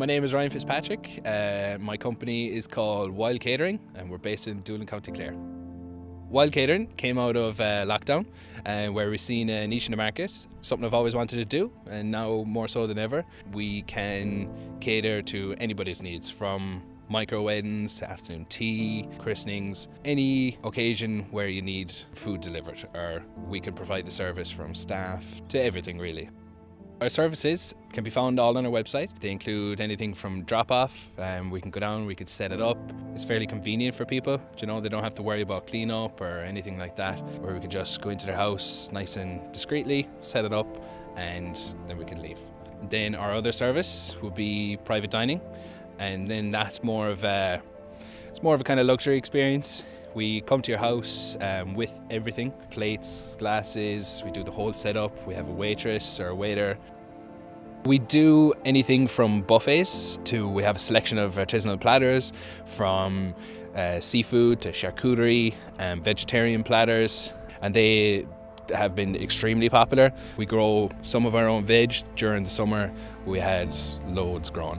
My name is Ryan Fitzpatrick. Uh, my company is called Wild Catering and we're based in Doolin, County Clare. Wild Catering came out of uh, lockdown uh, where we've seen a niche in the market, something I've always wanted to do and now more so than ever. We can cater to anybody's needs from micro weddings to afternoon tea, christenings, any occasion where you need food delivered or we can provide the service from staff to everything really. Our services can be found all on our website. They include anything from drop off, um, we can go down, we could set it up. It's fairly convenient for people, you know, they don't have to worry about clean up or anything like that, where we can just go into their house nice and discreetly, set it up, and then we can leave. Then our other service would be private dining, and then that's more of a, it's more of a kind of luxury experience. We come to your house um, with everything plates, glasses, we do the whole setup. We have a waitress or a waiter. We do anything from buffets to we have a selection of artisanal platters from uh, seafood to charcuterie and vegetarian platters, and they have been extremely popular. We grow some of our own veg during the summer. We had loads grown.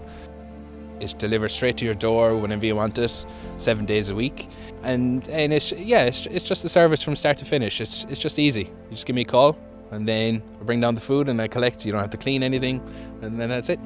It's delivered straight to your door whenever you want it, seven days a week. And, and it's, yeah, it's, it's just the service from start to finish. It's, it's just easy. You just give me a call and then I bring down the food and I collect. You don't have to clean anything and then that's it.